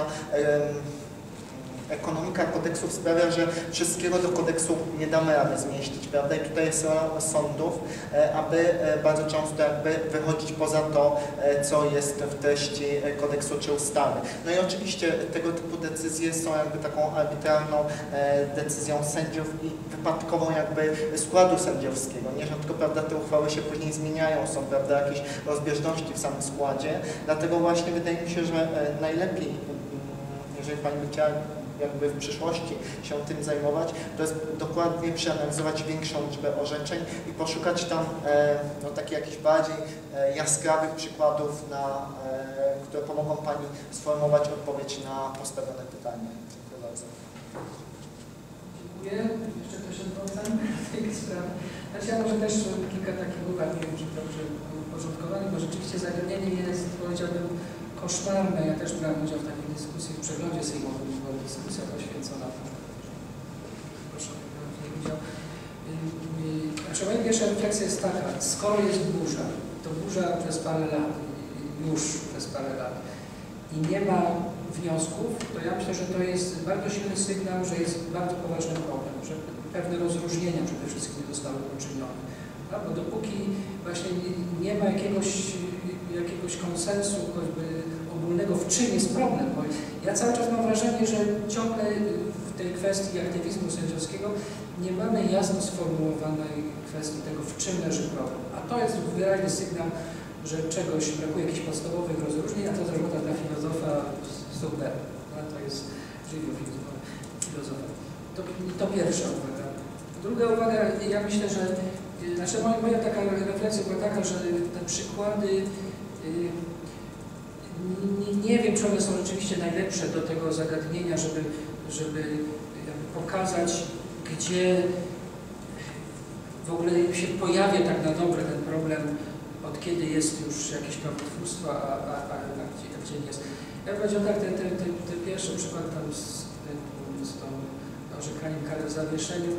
S3: ekonomika kodeksów sprawia, że wszystkiego do kodeksu nie damy rady zmieścić, prawda? I tutaj jest rola sądów, e, aby e, bardzo często jakby wychodzić poza to, e, co jest w treści kodeksu czy ustawy. No i oczywiście tego typu decyzje są jakby taką arbitralną decyzją sędziów i wypadkową jakby składu sędziowskiego. Nierzadko, prawda, te uchwały się później zmieniają, są, prawda, jakieś rozbieżności w samym składzie, dlatego właśnie wydaje mi się, że najlepiej, mm, jeżeli Pani by chciała jakby w przyszłości się tym zajmować, to jest dokładnie przeanalizować większą liczbę orzeczeń i poszukać tam e, no, takich jakichś bardziej e, jaskrawych przykładów, na, e, które pomogą Pani sformułować odpowiedź na postawione pytanie. Dziękuję bardzo.
S2: Dziękuję. Jeszcze ktoś odwraca tej sprawie? Znaczy ja może też kilka takich uwag, nie wiem, czy dobrze uporządkowanie, bo rzeczywiście zagadnienie jest, powiedziałbym, koszmarne. Ja też brałem udział w takiej dyskusji w przeglądzie sejmowym, dyskusja poświęcona. Proszę, widział. Yy, Znaczy moja pierwsza refleksja jest taka, skoro jest burza, to burza przez parę lat, już przez parę lat i nie ma wniosków, to ja myślę, że to jest bardzo silny sygnał, że jest bardzo poważny problem, że pewne rozróżnienia przede wszystkim zostały uczynione. No, bo dopóki właśnie nie, ma jakiegoś, jakiegoś konsensu choćby w czym jest problem, bo ja cały czas mam wrażenie, że ciągle w tej kwestii aktywizmu sędziowskiego nie mamy jasno sformułowanej kwestii tego, w czym leży problem. A to jest wyraźny sygnał, że czegoś brakuje, jakichś podstawowych rozróżnień, a to robota dla filozofa super. No, to jest żywioł filozofa. filozofa. To, to pierwsza uwaga. Druga uwaga, ja myślę, że y, znaczy moja, moja taka refleksja była taka, że te przykłady y, nie, nie wiem, czy one są rzeczywiście najlepsze do tego zagadnienia, żeby, żeby pokazać, gdzie w ogóle się pojawia tak na dobre ten problem, od kiedy jest już jakieś prawotwórstwo, a, a, a, a gdzie, a gdzie nie jest. Ja bym powiedział tak, ten, ten, ten, ten pierwszy przykład tam z, z tą orzekaniem kary w zawieszeniu,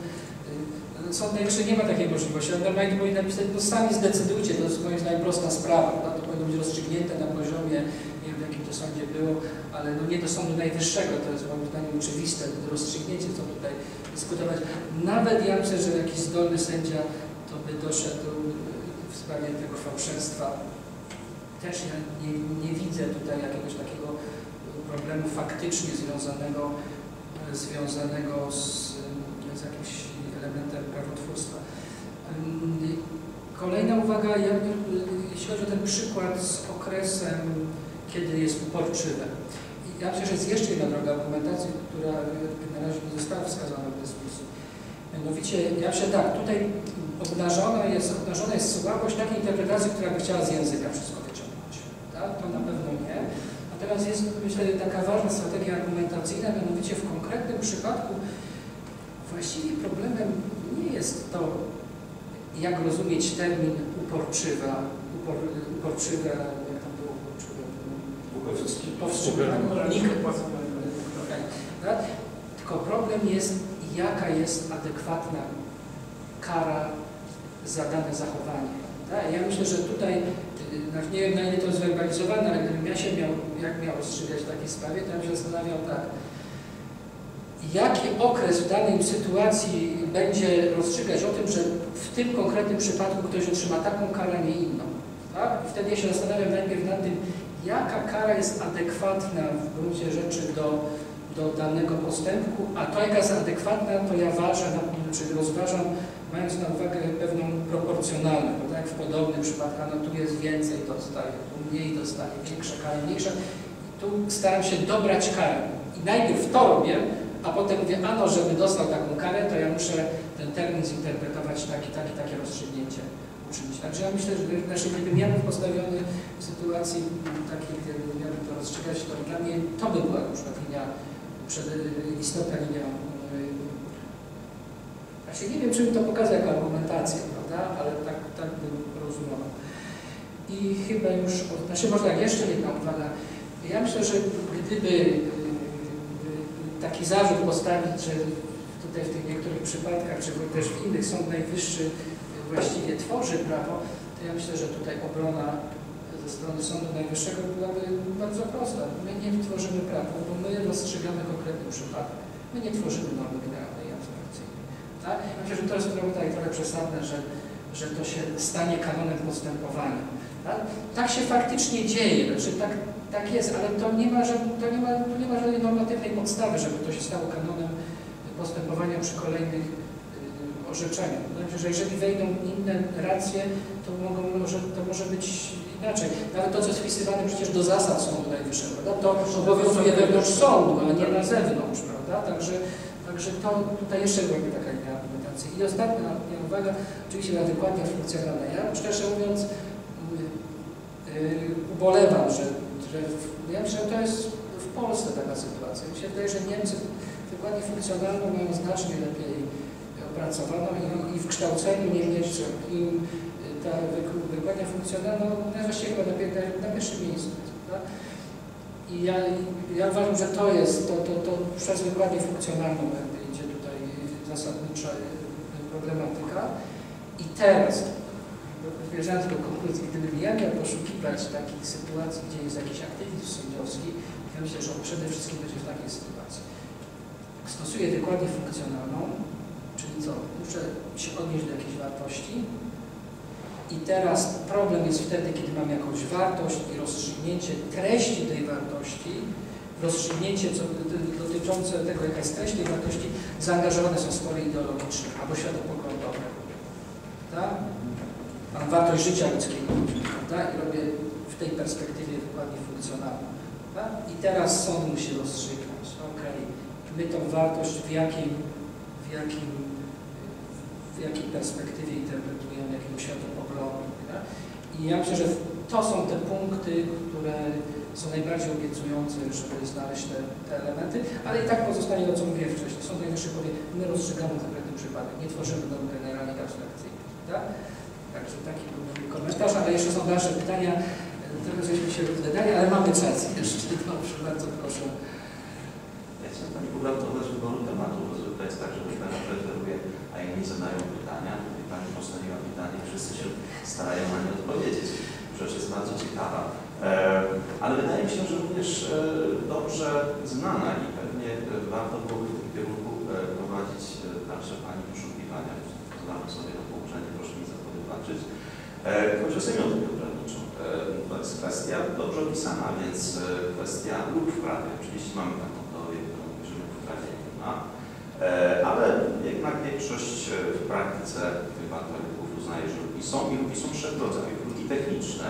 S2: y, Sąd Najwyższy nie ma takiej możliwości. On normalnie powinien napisać, no sami zdecydujcie, to jest moim zdaniem sprawa. No, to powinno być rozstrzygnięte na poziomie, nie wiem w jakim to sądzie było, ale no nie do Sądu Najwyższego, to jest moim zdaniem oczywiste rozstrzygnięcie, co tutaj dyskutować. Nawet ja myślę, że jakiś zdolny sędzia to by doszedł w sprawie tego fałszerstwa. Też ja nie, nie widzę tutaj jakiegoś takiego problemu faktycznie związanego, związanego z, z jakimś elementem prawotwórstwa. Kolejna uwaga, jeśli chodzi o ten przykład z okresem, kiedy jest uporczywe. I Ja myślę, że jest jeszcze jedna droga argumentacji, która na razie nie została wskazana w dyskusji. Mianowicie, ja myślę tak, tutaj obnażona jest, obnażona jest słabość takiej interpretacji, która by chciała z języka wszystko wyciągnąć. Tak? To na pewno nie. Natomiast jest, myślę, taka ważna strategia argumentacyjna, mianowicie w konkretnym przypadku właściwie problemem nie jest to, jak rozumieć termin uporczywa, upor, uporczywe, jak tam było uporczywe, powstrzymanie, nik- tak? Tylko problem jest, jaka jest adekwatna kara za dane zachowanie. Tak? Ja myślę, że tutaj, znaczy nie wiem na ile to jest zwerbalizowane, ale gdybym ja się miał, jak miał rozstrzygać w takiej sprawie, to bym się zastanawiał tak, jaki okres w danej sytuacji będzie rozstrzygać o tym, że w tym konkretnym przypadku ktoś otrzyma taką karę, a nie inną. Tak? I wtedy ja się zastanawiam najpierw nad tym, jaka kara jest adekwatna w gruncie rzeczy do, do danego postępku, a to jaka jest adekwatna, to ja ważę, na- czy rozważam, mając na uwagę pewną proporcjonalność, bo tak jak w podobnych przypadkach, no tu jest więcej dostaje, tu mniej dostaje, większa kara, mniejsza. I tu staram się dobrać karę. I najpierw to robię, a potem mówię, a no, żeby dostał taką karę, to ja muszę ten termin zinterpretować tak i tak i takie rozstrzygnięcie. Także ja myślę, że znaczy, gdybym ja był postawiony w sytuacji takiej, kiedy miałbym to rozstrzygać, to dla mnie to by była na przykład linia, przed, istotna linia. yy, Właśnie nie wiem, czy bym to pokazał jako argumentację, prawda, ale tak, tak bym I chyba już, znaczy może tak, jeszcze jedna uwaga. Ja myślę, że gdyby y, y, taki zarzut postawić, że tutaj w tych niektórych przypadkach, czy też w innych Sąd Najwyższy właściwie tworzy prawo, to ja myślę, że tutaj obrona ze strony Sądu Najwyższego byłaby bardzo prosta. My nie tworzymy prawa, bo my rozstrzygamy konkretny przypadek. My nie tworzymy normy generalnej i abstrakcyjnej. Tak? Myślę, że to jest trochę, tak, trochę przesadne, że, że to się stanie kanonem postępowania. Tak? tak się faktycznie dzieje, znaczy tak, tak jest, ale to nie, ma, to, nie ma, to nie ma żadnej normatywnej podstawy, żeby to się stało kanonem postępowania przy kolejnych y, orzeczeniach. Znaczy, że jeżeli wejdą inne racje, to, mogą, może, to może być inaczej. Nawet to, co jest wpisywane przecież do zasad Sądu Najwyższego, prawda? to obowiązuje wewnątrz sądu, a nie na zewnątrz, prawda? Także, także to tutaj jeszcze byłaby taka linia argumentacji. I ostatnia uwaga, oczywiście na wykładniach funkcjonalnych. Ja szczerze mówiąc yy, ubolewam, że, że ja myślę, że to jest w Polsce taka sytuacja. Mi się wydaje, że Niemcy wykładnię funkcjonalną mają znacznie lepiej opracowaną i, i w kształceniu niemieckim y, ta wyk- wykładnia funkcjonalna no, właściwie na, na, na pierwszym miejscu. Tak? I ja, ja uważam, że to jest, to, to, to przez wykładnię funkcjonalną jakby idzie tutaj zasadnicza y, problematyka. I teraz, wierzając do konkluzji, gdybym ja miał poszukiwać takich sytuacji, gdzie jest jakiś aktywizm sędziowski, ja myślę, że on przede wszystkim będzie w takiej sytuacji. Stosuję wykładnię funkcjonalną, co, muszę się odnieść do jakiejś wartości i teraz problem jest wtedy, kiedy mam jakąś wartość i rozstrzygnięcie treści tej wartości, rozstrzygnięcie co, dotyczące tego, jaka jest treść tej wartości, zaangażowane są spory ideologiczne albo światopoglądowe. Tak? Mam wartość życia ludzkiego, prawda? I robię w tej perspektywie wykładnię funkcjonalną. Tak? I teraz sąd musi rozstrzygnąć, okej, my tą wartość w jakiej, w jakim, jakiej perspektywie interpretujemy, jakiego światopoglądu. Tak? I ja myślę, że to są te punkty, które są najbardziej obiecujące, żeby znaleźć te, te elementy, ale i tak pozostanie to, co mówiłem wcześniej. Sąd Najwyższy powie, my rozstrzygamy konkretny przypadek, nie tworzymy norm generalnych abstrakcyjnych. Tak? Także taki był mój komentarz, ale jeszcze są dalsze pytania. Trochę żeśmy się wydali, ale mamy czas jeszcze. Dobrze, bardzo proszę.
S4: Ja chciałem Pani pogratulować wyboru tematu, bo zwykle jest tak, że Pani preferuje, a zadają pytania. Tutaj Pani postawiła pytanie, wszyscy się starają na nie odpowiedzieć. Rzecz jest bardzo ciekawa. E, ale wydaje mi się, że również e, dobrze znana i pewnie e, warto byłoby w tym kierunku prowadzić dalsze Pani poszukiwania. Pozwalam sobie na położenie, proszę mi za to wybaczyć. Chodzi o semiotykę prawniczą. To jest kwestia dobrze opisana, więc kwestia lub w prawie. Oczywiście mamy taką teorię, którą bierzemy w prawie nie ma, ale jednak większość e, w praktyce chyba teoretyków uznaje, że luki są i luki są trzech rodzajów. Luki techniczne,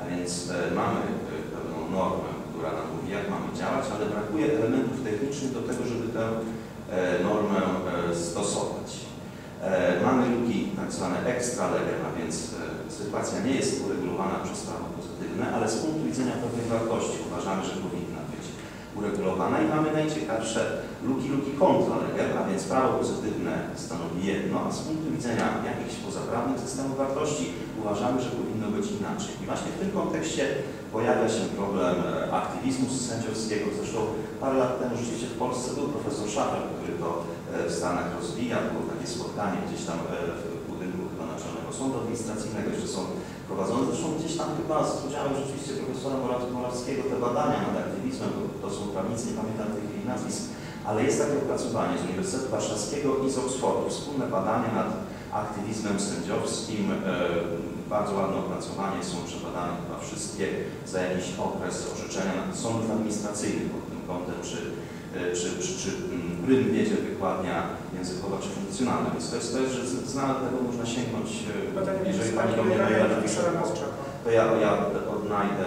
S4: a więc e, mamy e, pewną normę, która nam mówi, jak mamy działać, ale brakuje elementów technicznych do tego, żeby tę e, normę e, stosować. E, Mamy luki tak zwane extra legem, a więc e, sytuacja nie jest uregulowana przez prawo pozytywne, ale z punktu widzenia pewnej wartości uważamy, że powinna być uregulowana i mamy najciekawsze luki, luki kontra legem, a więc prawo pozytywne stanowi jedno, a z punktu widzenia jakichś pozaprawnych systemów wartości uważamy, że powinno być inaczej. I właśnie w tym kontekście pojawia się problem e, aktywizmu sędziowskiego. Zresztą parę lat temu rzeczywiście w Polsce był profesor Schafer, który to e, w Stanach rozwija. Było takie spotkanie gdzieś tam e, w budynku chyba Naczelnego Sądu Administracyjnego, jeszcze są prowadzone. Zresztą gdzieś tam chyba z udziałem rzeczywiście profesora Moraw- Morawskiego te badania nad aktywizmem, to są prawnicy, nie pamiętam tych nazwisk, ale jest takie opracowanie z Uniwersytetu Warszawskiego i z Oxfordu, wspólne badania nad aktywizmem sędziowskim. E, bardzo ładne opracowanie, są przebadane chyba wszystkie za jakiś okres orzeczenia sądów administracyjnych pod tym kątem, czy, e, czy, czy, czy mm, prym wiedzie wykładnia językowa czy funkcjonalna. Więc to jest, to jest że z- z nawet tego można sięgnąć, e,
S7: Badanie
S4: jeżeli Pani do mnie
S7: profesora Moszczaka.
S4: to ja, ja odnajdę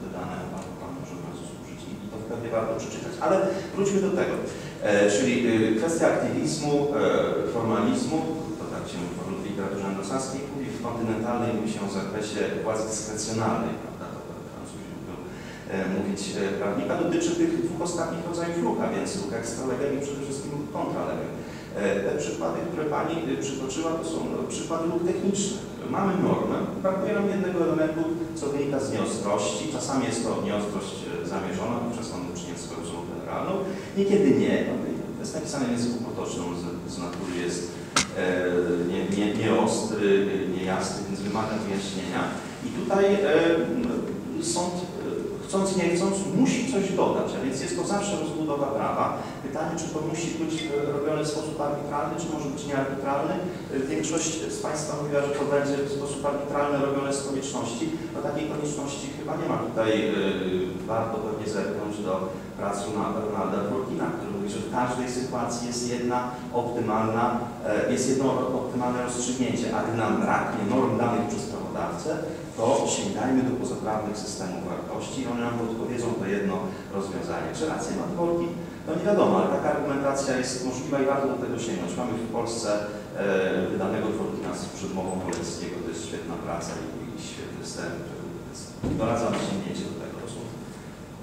S4: te dane, Pan, pan może bardzo służyć i to pewnie warto przeczytać. Ale wróćmy do tego. E, czyli y, kwestia aktywizmu, e, formalizmu, to tak się w literaturze anglosaskiej mówi, w kontynentalnej mówi się o zakresie władzy dyskrecjonalnej, prawda, to Francuzi lubią e, mówić e, prawnika, dotyczy tych dwóch ostatnich rodzajów ruch, a więc ruch ekstralegem i przede wszystkim ruch kontralegem. E, Te przykłady, które Pani e, przytoczyła, to są no, przykłady luk technicznych. Mamy normę, brakuje nam jednego elementu, co wynika z nieostrości. Czasami jest to nieostrość zamierzona, wówczas mamy do czynienia z klauzulą Niekiedy nie. To jest napisane w języku potocznym, z, z natury jest e, nie, nie, nieostry, niejasny, więc wymaga wyjaśnienia. I tutaj e, sąd, chcąc nie chcąc, musi coś dodać, a więc jest to zawsze rozbudowa prawa. Pytanie, czy to musi być e, robione w sposób arbitralny, czy może być niearbitralny. E, Większość z Państwa mówiła, że to będzie w sposób arbitralny robione z konieczności. No takiej konieczności chyba nie ma. Tutaj e, warto pewnie zerknąć do pracy na Bernarda Dworkina, który mówi, że w każdej sytuacji jest jedna optymalna, jest jedno optymalne rozstrzygnięcie, a gdy nam braknie norm danych przez prawodawcę, to sięgajmy do pozaprawnych systemów wartości i one nam odpowiedzą to jedno rozwiązanie. Czy rację ma Dworkin? No nie wiadomo, ale taka argumentacja jest możliwa i warto do tego sięgnąć. Mamy w Polsce e, wydanego Dworkina z przedmową Poleckiego, to jest świetna praca i, i świetny wstęp. Doradzam sięgnięcie do tego. To są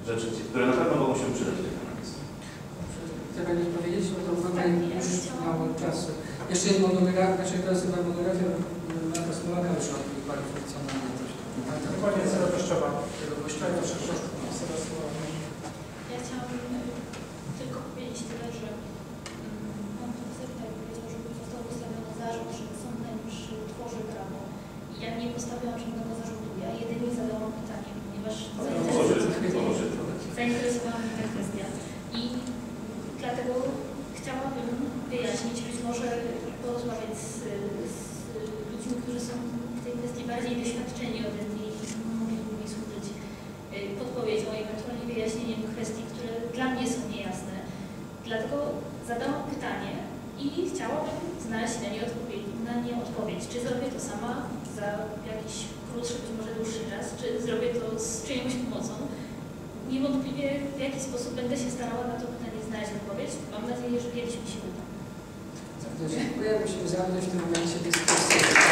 S4: rzeczy, które na pewno mogą się przydać w tej analizie.
S2: Chce Pani powiedzieć, bo to mamy już mało czasu. Jeszcze jedną monografię, znaczy to jest chyba monografia o tej pali funkcjonalnej. coś tam.
S7: Dokładnie, cena deszczowa.
S2: Gościa
S7: to
S2: też
S7: wszystko zaraz
S1: Ja chciałabym e, tylko powiedzieć tyle, że mm, pan profesor tutaj powiedział, że został postawiony zarzut, że Sąd Najwyższy tworzy prawo. I ja nie postawiłam żadnego zarzutu, ja jedynie zadałam pytanie, ponieważ zainteresowała zainteresowała mnie ta kwestia. I dlatego chciałabym wyjaśnić, być może porozmawiać z, z ludźmi, którzy są w tej kwestii bardziej doświadczeni ode mnie i mogli mi służyć y, podpowiedzią, ewentualnie wyjaśnieniem kwestii, które dla mnie są niejasne. Dlatego zadałam pytanie i chciałabym znaleźć na nie odpowiedź. Na nie odpowiedź. Czy zrobię to sama za jakiś krótszy, być może dłuższy czas, czy zrobię to z czyjąś pomocą. Niewątpliwie w jaki sposób będę się starała na to pytanie znaleźć odpowiedź. Mam nadzieję, że kiedyś mi się uda.
S2: Bardzo dziękuję. Musimy zamknąć w tym momencie dyskusję.